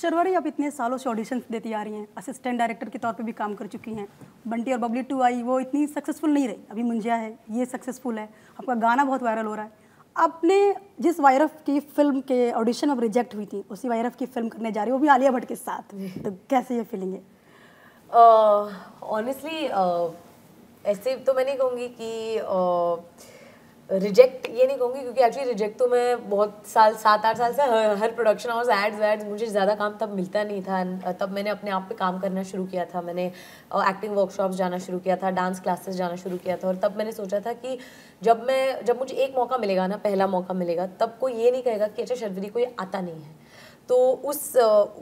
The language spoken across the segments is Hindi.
शर्वरी आप इतने सालों से ऑडिशन देती आ रही हैं असिस्टेंट डायरेक्टर के तौर पे भी काम कर चुकी हैं बंटी और बबली टू आई वो इतनी सक्सेसफुल नहीं रही अभी मुंजिया है ये सक्सेसफुल है आपका गाना बहुत वायरल हो रहा है। आपने जिस वायरफ की फ़िल्म के ऑडिशन अब रिजेक्ट हुई थी उसी वायरफ की फ़िल्म करने जा रही है वो भी आलिया भट्ट के साथ तो कैसे ये फीलिंग है? ऑनेस्टली uh, uh, ऐसे तो मैं नहीं कहूँगी कि uh, रिजेक्ट ये नहीं कहूँगी क्योंकि एक्चुअली रिजेक्ट तो मैं बहुत साल सात आठ साल से हर, हर प्रोडक्शन हाउस एड्स वैड्स मुझे ज़्यादा काम तब मिलता नहीं था। तब मैंने अपने आप पे काम करना शुरू किया था। मैंने एक्टिंग वर्कशॉप्स जाना शुरू किया था डांस क्लासेस जाना शुरू किया था। और तब मैंने सोचा था कि जब मैं जब मुझे एक मौका मिलेगा ना पहला मौका मिलेगा तब कोई ये नहीं कहेगा कि अच्छा शर्वरी को ये आता नहीं है। तो उस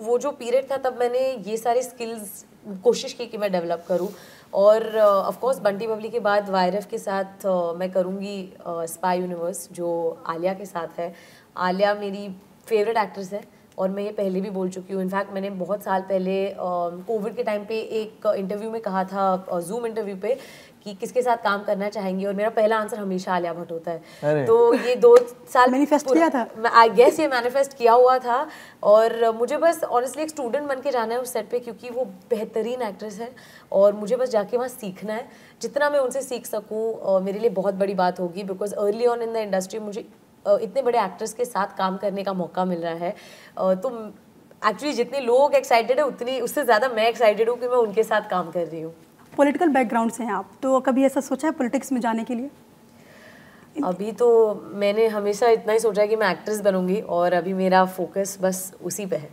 वो जो पीरियड था तब मैंने ये सारी स्किल्स कोशिश की कि मैं डेवलप करूँ। और of uh, course Bunty Babli के बाद वायरफ के साथ uh, मैं करूँगी स्पाई यूनिवर्स जो आलिया के साथ है। आलिया मेरी फेवरेट एक्ट्रेस है। और मैं ये पहले भी बोल चुकी हूँ। इनफैक्ट मैंने बहुत साल पहले कोविड के टाइम पे एक इंटरव्यू में कहा था जूम इंटरव्यू पे कि किसके साथ काम करना चाहेंगे और मेरा पहला आंसर हमेशा आलिया भट्ट होता है। तो ये दो साल मैनिफेस्ट किया था? आई गेस ये मैनिफेस्ट किया हुआ था और मुझे बस ऑनेस्टली एक स्टूडेंट बन के जाना है उस सेट पे क्योंकि वो बेहतरीन एक्ट्रेस है और मुझे बस जाके वहाँ सीखना है। जितना मैं उनसे सीख सकूँ मेरे लिए बहुत बड़ी बात होगी because early on in the industry मुझे इतने बड़े एक्टर्स के साथ काम करने का मौका मिल रहा है। तो एक्चुअली जितने लोग एक्साइटेड है उतनी उससे ज़्यादा मैं एक्साइटेड हूँ कि मैं उनके साथ काम कर रही हूँ। पॉलिटिकल बैकग्राउंड से हैं आप तो कभी ऐसा सोचा है पॉलिटिक्स में जाने के लिए? अभी तो मैंने हमेशा इतना ही सोचा है कि मैं एक्ट्रेस बनूँगी और अभी मेरा फोकस बस उसी पे है।